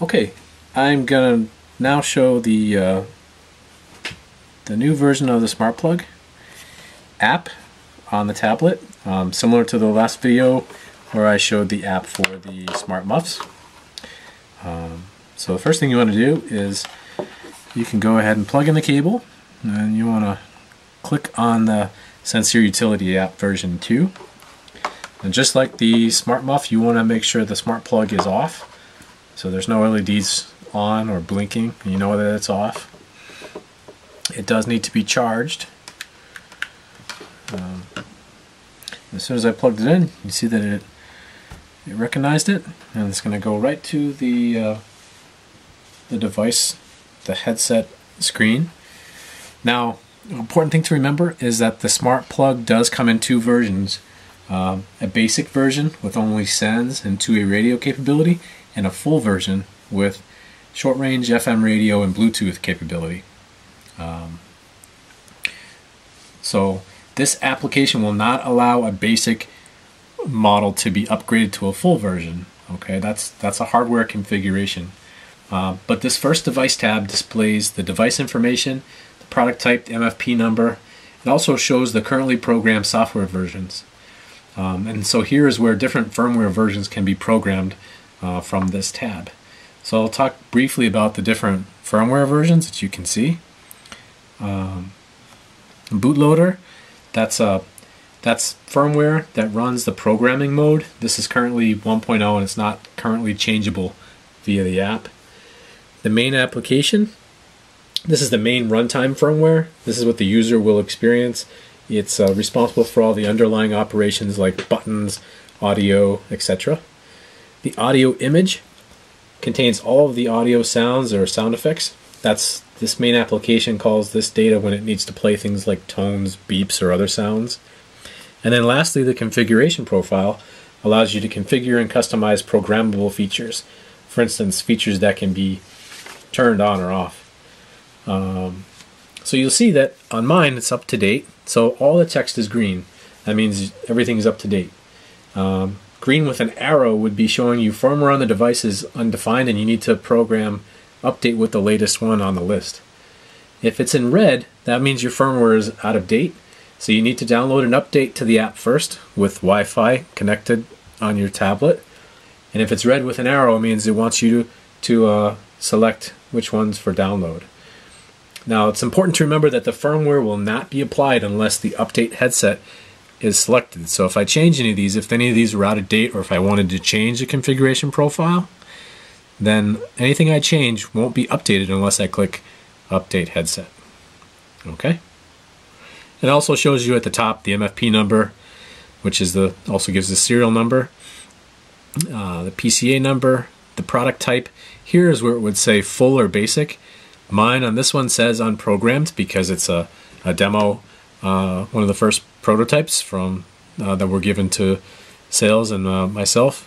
Okay, I'm gonna now show the uh, the new version of the Smart Plug app on the tablet, um, similar to the last video where I showed the app for the Smart Muffs. Um, so the first thing you want to do is you can go ahead and plug in the cable and you want to click on the Sensear Utility app version 2 and just like the Smart Muff you want to make sure the Smart Plug is off so there's no LEDs on or blinking. You know that it's off. It does need to be charged. Um, as soon as I plugged it in you see that it it recognized it and it's going to go right to the uh, the device the headset screen. Now important thing to remember is that the smart plug does come in two versions. Um, a basic version with only SENS and two-way radio capability and a full version with short-range FM radio and Bluetooth capability um, so this application will not allow a basic model to be upgraded to a full version. Okay, that's that's a hardware configuration. Uh, but this first device tab displays the device information, the product type, the MFP number. It also shows the currently programmed software versions. Um, and so here is where different firmware versions can be programmed uh, from this tab. So I'll talk briefly about the different firmware versions that you can see. Um, bootloader, that's a that's firmware that runs the programming mode. This is currently 1.0 and it's not currently changeable via the app. The main application, this is the main runtime firmware. This is what the user will experience. It's uh, responsible for all the underlying operations like buttons, audio, etc. The audio image contains all of the audio sounds or sound effects. That's this main application calls this data when it needs to play things like tones, beeps, or other sounds. And then lastly, the configuration profile allows you to configure and customize programmable features. For instance, features that can be turned on or off. Um, so you'll see that on mine it's up to date. So all the text is green. That means everything's up to date. Um, green with an arrow would be showing you firmware on the device is undefined and you need to program update with the latest one on the list. If it's in red, that means your firmware is out of date so you need to download an update to the app first with Wi-Fi connected on your tablet. And if it's red with an arrow, it means it wants you to, to uh, select which ones for download. Now it's important to remember that the firmware will not be applied unless the update headset is selected. So if I change any of these, if any of these were out of date or if I wanted to change the configuration profile, then anything I change won't be updated unless I click update headset. Okay? It also shows you at the top the MFP number, which is the also gives the serial number, uh, the PCA number, the product type. Here is where it would say full or basic. Mine on this one says unprogrammed because it's a, a demo, uh, one of the first prototypes from uh, that were given to sales and uh, myself.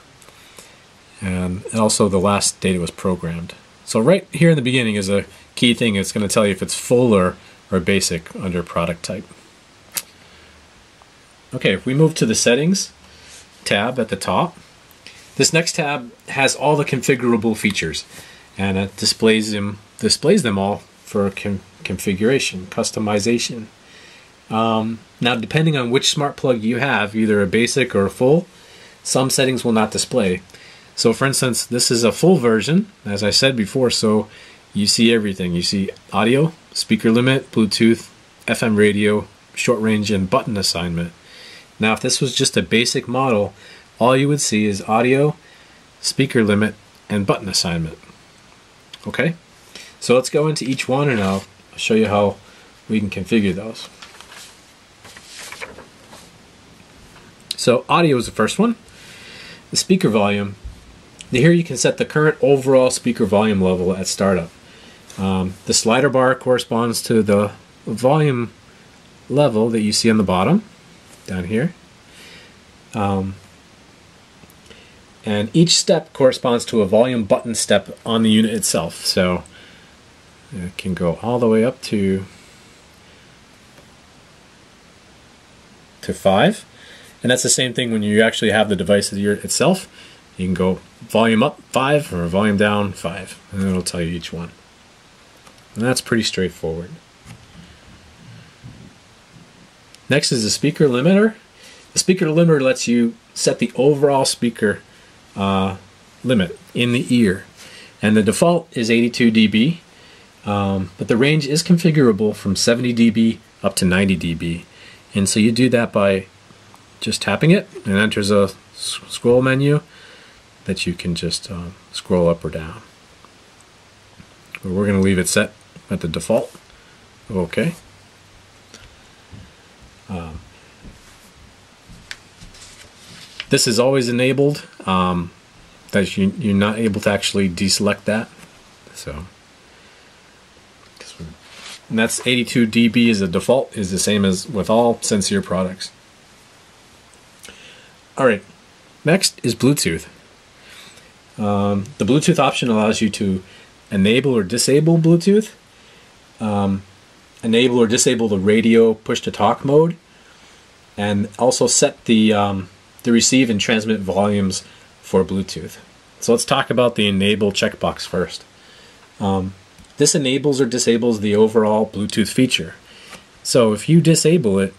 And also the last data was programmed. So right here in the beginning is a key thing. It's going to tell you if it's full or, or basic under product type. Okay, if we move to the settings tab at the top, this next tab has all the configurable features and it displays them displays them all for configuration, customization. Um, now, depending on which smart plug you have, either a basic or a full, some settings will not display. So, for instance, this is a full version, as I said before, so you see everything. You see audio, speaker limit, Bluetooth, FM radio, short range, and button assignment. Now, if this was just a basic model, all you would see is audio, speaker limit, and button assignment. Okay? So let's go into each one and I'll show you how we can configure those. So audio is the first one. The speaker volume. Here you can set the current overall speaker volume level at startup. Um, the slider bar corresponds to the volume level that you see on the bottom down here. Um, and each step corresponds to a volume button step on the unit itself. So it can go all the way up to to five. And that's the same thing when you actually have the device itself. You can go volume up 5 or volume down 5, and it'll tell you each one. And that's pretty straightforward. Next is the speaker limiter. The speaker limiter lets you set the overall speaker uh, limit in the ear. And the default is 82 dB, um, but the range is configurable from 70 dB up to 90 dB. And so you do that by just tapping it and enters a scroll menu that you can just uh, scroll up or down. But we're going to leave it set at the default. Okay. Um, this is always enabled. Um, that you, you're not able to actually deselect that. So, and that's 82 dB as a default is the same as with all Sensear products. All right, next is Bluetooth. Um, the Bluetooth option allows you to enable or disable Bluetooth, um, enable or disable the radio push to talk mode, and also set the um, the receive and transmit volumes for Bluetooth. So let's talk about the enable checkbox first. Um, this enables or disables the overall Bluetooth feature. So if you disable it,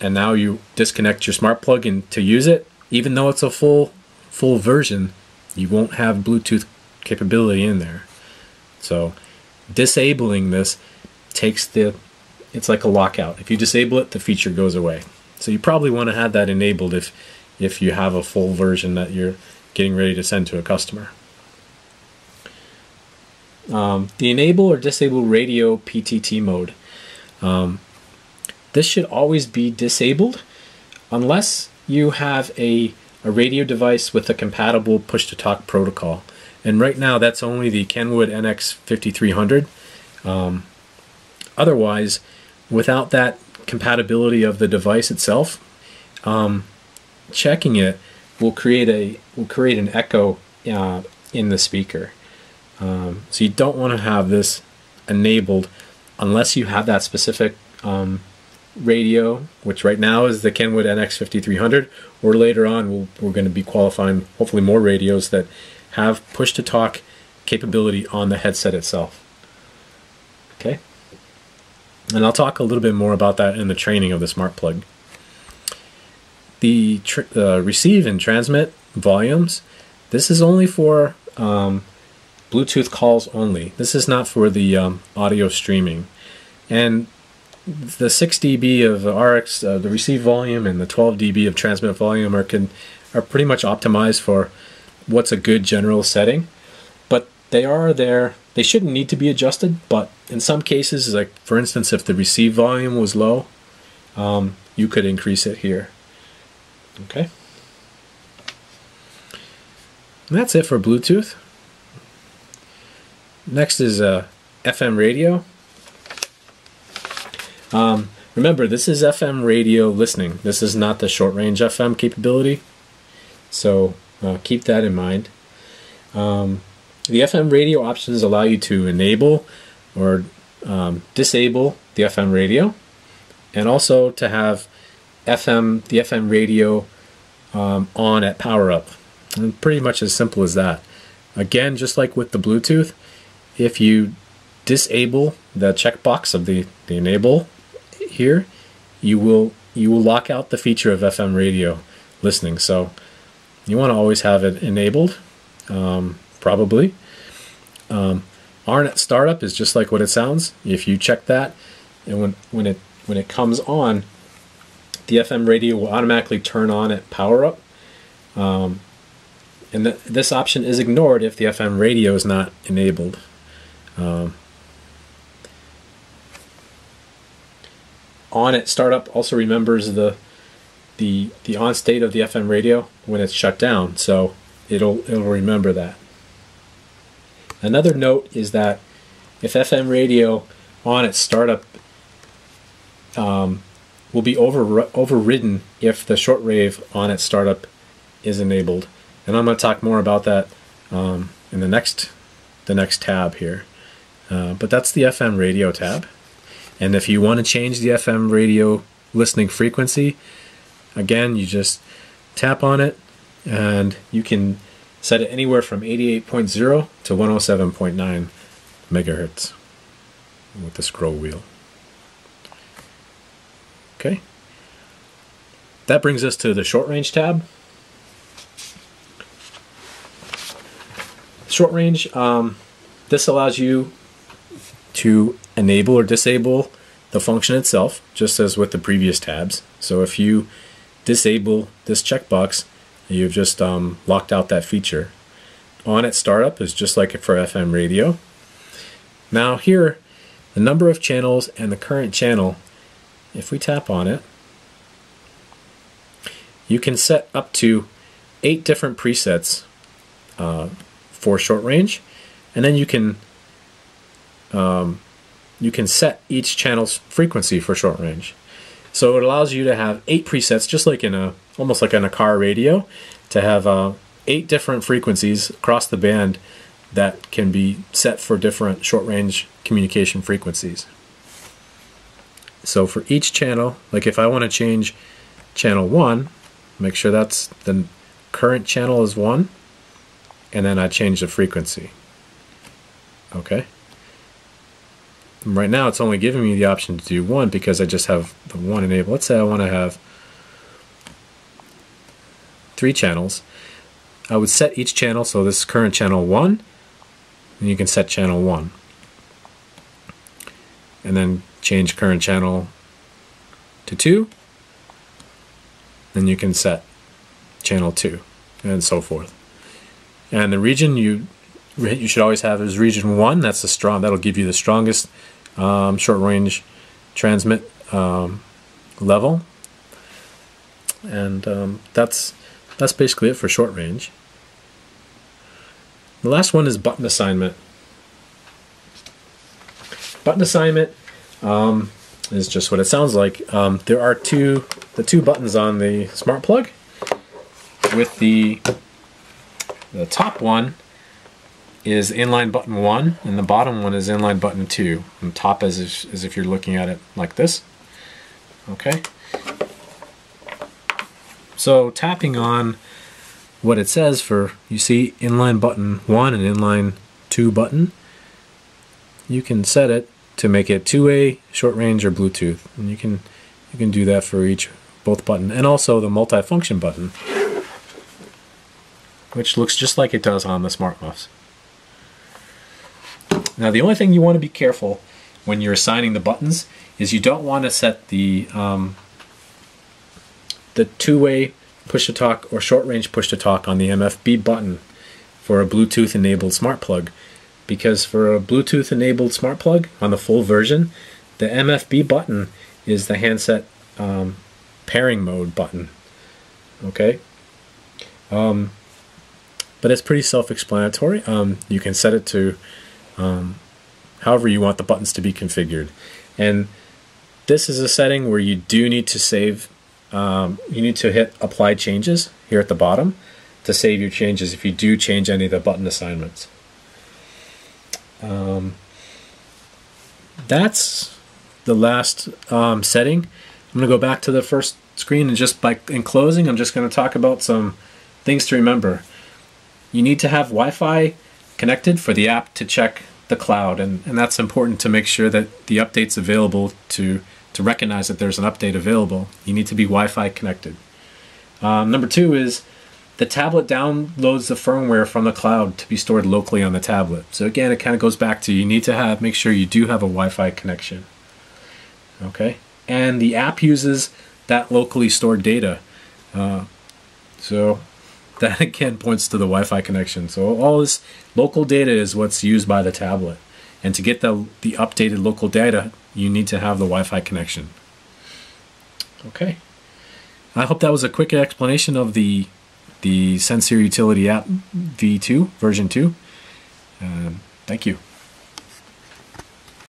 and now you disconnect your smart plug in to use it, even though it's a full full version, you won't have Bluetooth capability in there. So disabling this takes the it's like a lockout. If you disable it, the feature goes away. So you probably want to have that enabled if if you have a full version that you're getting ready to send to a customer. Um, the enable or disable radio PTT mode. Um, this should always be disabled unless you have a, a radio device with a compatible push to talk protocol. And right now that's only the Kenwood NX5300. Um, otherwise, without that compatibility of the device itself, um, checking it will create a will create an echo uh, in the speaker. Um, so you don't want to have this enabled unless you have that specific um, radio, which right now is the Kenwood NX5300, or later on we'll, we're going to be qualifying hopefully more radios that have push to talk capability on the headset itself. Okay. And I'll talk a little bit more about that in the training of the smart plug. The uh, receive and transmit volumes, this is only for um, Bluetooth calls only. This is not for the um, audio streaming. And the 6 dB of RX, uh, the receive volume, and the 12 dB of transmit volume are, can, are pretty much optimized for what's a good general setting. But they are there. They shouldn't need to be adjusted, but in some cases, like for instance, if the receive volume was low, um, you could increase it here. Okay. And that's it for Bluetooth. Next is uh, FM radio. Um, remember, this is FM radio listening. This is not the short range FM capability. So uh, keep that in mind. Um, the FM radio options allow you to enable or um, disable the FM radio and also to have FM the FM radio um, on at power up. And pretty much as simple as that. Again, just like with the Bluetooth, if you disable the checkbox of the, the enable here, you will you will lock out the feature of FM radio listening. So you want to always have it enabled, um, probably. Um, On at startup is just like what it sounds. If you check that, and when when it when it comes on, the FM radio will automatically turn on at power up. Um, and the, this option is ignored if the FM radio is not enabled. Um, On at startup also remembers the the the on state of the FM radio when it's shut down, so it'll it'll remember that. Another note is that if FM radio on its startup um, will be over overridden if the shortwave on its startup is enabled, and I'm going to talk more about that um, in the next the next tab here. Uh, but that's the FM radio tab. And if you want to change the FM radio listening frequency, again, you just tap on it and you can set it anywhere from 88.0 to 107.9 megahertz with the scroll wheel. Okay. That brings us to the short range tab. Short range, um, this allows you to enable or disable the function itself, just as with the previous tabs. So if you disable this checkbox, you've just um, locked out that feature. On at startup is just like it for FM radio. Now here, the number of channels and the current channel, if we tap on it, you can set up to eight different presets uh, for short range, and then you can um, you can set each channel's frequency for short range. So it allows you to have eight presets, just like in a almost like in a car radio, to have uh, eight different frequencies across the band that can be set for different short range communication frequencies. So for each channel, like if I want to change channel 1, make sure that's the current channel is 1, and then I change the frequency. Okay. Right now it's only giving me the option to do 1 because I just have the 1 enabled. Let's say I want to have three channels. I would set each channel, so this is current channel 1, and you can set channel 1. And then change current channel to 2, then you can set channel 2, and so forth. And the region you you should always have is region 1, that's the strong, that'll give you the strongest um, short range transmit um, level. And um, that's that's basically it for short range. The last one is button assignment. Button assignment um, is just what it sounds like. Um, there are two, the two buttons on the smart plug. With the the top one is inline button one, and the bottom one is inline button two. And top is as if you're looking at it like this. Okay. So tapping on what it says for, you see inline button 1 and inline 2 button, you can set it to make it two-way, short range, or Bluetooth. And you can you can do that for each both button and also the multi-function button, which looks just like it does on the smart muffs. Now the only thing you want to be careful when you're assigning the buttons is you don't want to set the um, the two-way push to talk or short range push to talk on the MFB button for a Bluetooth enabled smart plug. Because for a Bluetooth enabled smart plug on the full version, the MFB button is the handset um, pairing mode button. Okay? Um, but it's pretty self explanatory. Um, you can set it to um, however you want the buttons to be configured. And this is a setting where you do need to save um, you need to hit apply changes here at the bottom to save your changes if you do change any of the button assignments. Um, that's the last um, setting. I'm going to go back to the first screen and just by in closing I'm just going to talk about some things to remember. You need to have Wi-Fi connected for the app to check the cloud and, and that's important to make sure that the update's available to to recognize that there's an update available, you need to be Wi-Fi connected. Um, number two is the tablet downloads the firmware from the cloud to be stored locally on the tablet. So again, it kind of goes back to you need to have make sure you do have a Wi-Fi connection. Okay, and the app uses that locally stored data. Uh, so that again points to the Wi-Fi connection. So all this local data is what's used by the tablet. And to get the, the updated local data, you need to have the Wi-Fi connection. Okay. I hope that was a quick explanation of the the Sensear Utility app V2 version 2. Um, thank you.